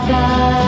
bye.